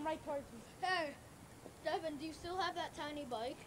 come right towards me. Hey, Devin, do you still have that tiny bike?